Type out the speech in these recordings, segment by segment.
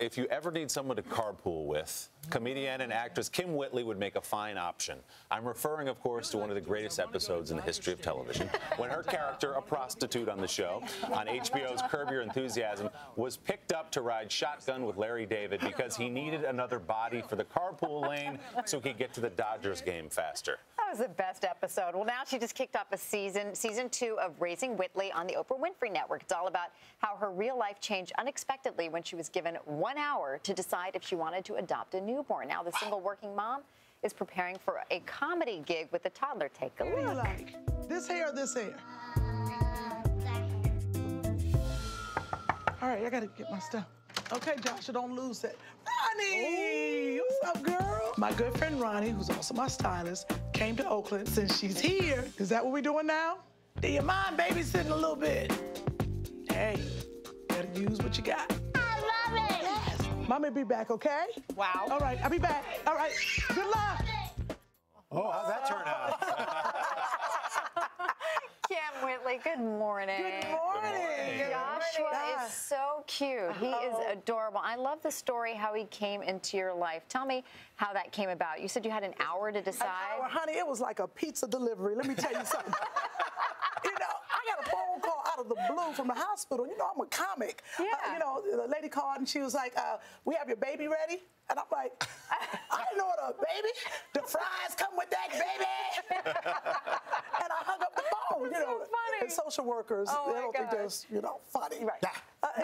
If you ever need someone to carpool with, comedian and actress Kym Whitley would make a fine option. I'm referring, of course, to one of the greatest episodes in the history of television, when her character, a prostitute on the show, on HBO's Curb Your Enthusiasm, was picked up to ride shotgun with Larry David because he needed another body for the carpool lane so he could get to the Dodgers game faster. That was the best episode. Well, now she just kicked off a season, season two of Raising Whitley on the Oprah Winfrey Network. It's all about how her real life changed unexpectedly when she was given one hour to decide if she wanted to adopt a newborn. Now, the single working mom is preparing for a comedy gig with a toddler. Take a What do you look. like? This hair or this hair? All right, I gotta get my stuff. Okay, Joshua, don't lose it. Ronnie! Oh. What's up, girl? My good friend Ronnie, who's also my stylist, came to Oakland since she's here. Is that what we're doing now? Do you mind babysitting a little bit? Hey, gotta use what you got. Mommy be back, okay? Wow. All right, I'll be back. All right, good luck. Oh, how's that turn out? Kym Whitley, good morning. Good morning. Joshua God. is so cute. He is adorable. I love the story how he came into your life. Tell me how that came about. You said you had an hour to An decide. hour, honey, it was like a pizza delivery. Let me tell you something. you I got a phone call out of the blue from the hospital. You know, I'm a comic. Uh, Yeah. you know, the lady called and she was like, uh, "We have your baby ready." And I'm like, I didn't order a baby. The fries come with that baby. and I hung up the phone. You so know, funny. and social workers, Oh, they don't think that's you know funny. Right. Yeah.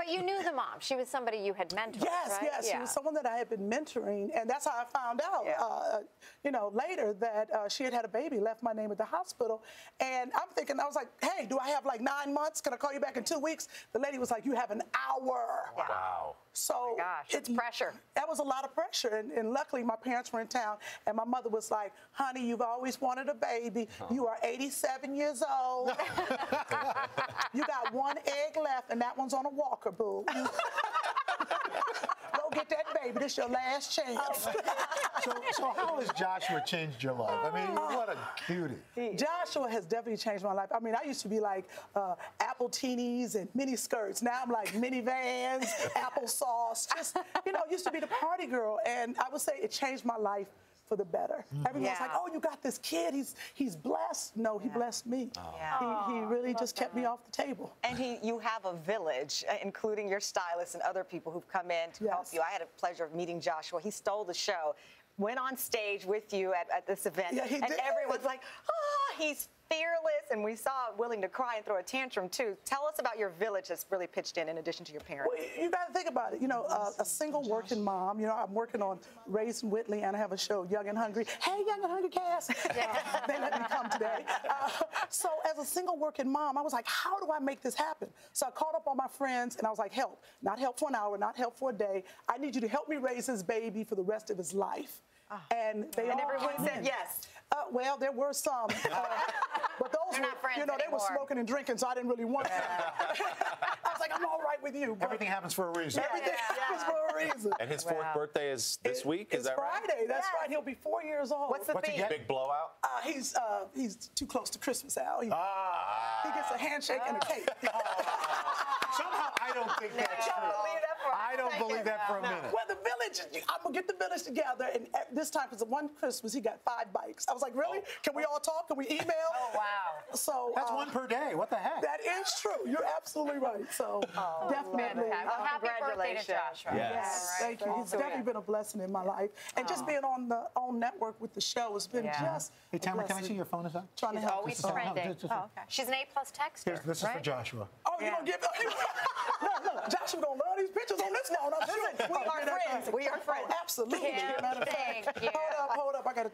But you knew the mom. She was somebody you had mentored. Yes, right? yes. She was someone that I had been mentoring, and that's how I found out, Yeah. uh, you know, later that uh, she had had a baby, left my name at the hospital. And I'm thinking, I was like, hey, do I have like nine months? Can I call you back in two weeks? The lady was like, you have an hour. Wow. So Oh my gosh, it's pressure. That was a lot of pressure, and, and luckily my parents were in town, and my mother was like, "Honey, you've always wanted a baby. You are 87 years old. you got one egg left, and that one's on a walker, boo. Go get that baby. This your last chance." so, so how has Joshua changed your life? I mean, what a cutie. Joshua has definitely changed my life. I mean, I used to be like uh, appletinis and mini skirts. Now I'm like minivans, applesauce. Just you know, used to be the party girl, and I would say it changed my life for the better. Everyone's Yeah. like, "Oh, you got this kid. He's he's blessed." No, he blessed me. Yeah. He, he really just kept me off the table. And he, you have a village, uh, including your stylist and other people who've come in to help you. I had a pleasure of meeting Joshua. He stole the show, went on stage with you at, at this event, Yeah, he and did. everyone's like, "Oh, he's fearless," and we saw willing to cry and throw a tantrum too. Tell us about your village that's really pitched in, in addition to your parents. Well, you got to think about it. You know, uh, a single working mom. You know, I'm working on Raising Whitley, and I have a show, Young and Hungry. Hey, Young and Hungry cast. Uh, they let me come today. Uh, so, as a single working mom, I was like, how do I make this happen? So I called up all my friends, and I was like, help. Not help for an hour, not help for a day. I need you to help me raise this baby for the rest of his life. And they And all everyone came said in. yes. Uh, well, there were some, uh, but those They're were, not friends you know, they were smoking and drinking, so I didn't really want them. I was like, I'm all right with you. Everything happens for a reason. Everything Yeah. happens for a reason. And his fourth Wow. birthday is this week, is it's that right? Friday. That's Yes. right. He'll be four years old. What's the What's theme? get? Big blowout? Uh, he's uh, he's too close to Christmas, Al. He, Ah. he gets a handshake and a cake. Somehow I don't think that's true. believe that for a I don't believe that for a minute. well, the village, I'm gonna get the village together, and at this time, because one Christmas he got five bikes. I was like, really? Can we all talk? Can we email? Oh, wow. So That's uh, one per day. What the heck? That is true. You're absolutely right. So Oh, definitely. Okay. Well, Oh, happy birthday to. Joshua. Yes. Yes, thank you. It's So, definitely yeah. been a blessing in my life, and just being on the on network with the show has been Yeah. just. hey, Tamron, can I see your phone? Is that? Trying to She's help. always Just a trending. just- just oh, okay. She's an A plus texter. Here's, this is right? for Joshua. Oh, you Yeah. gonna give? look, look, Joshua gonna love these pictures on this phone. I'm sure. we Oh, are friends. We are friends. Oh, absolutely. Kym, Matter of thank you.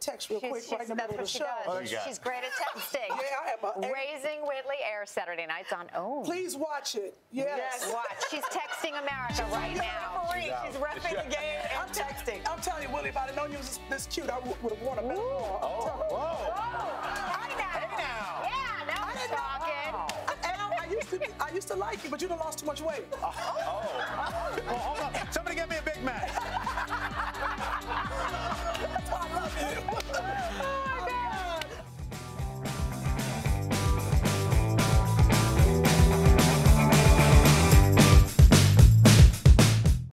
Text real She's, quick she's, right in the middle of the she show. does. What do you got? She's great at texting. Yeah, I have a- Raising Whitley airs Saturday nights on OWN. Please watch it. Yes. Watch. She's texting America right now. Referee, She's repping the game I'm texting. I'm telling you, Willie, if I'd have known you was this cute, I would have worn a better bra. I'm Oh, telling you. whoa. Hi now. Yeah, now I we're didn't know. talking. I used to, I used to like you, but you done lost too much weight. Oh. Oh. Well, hold on.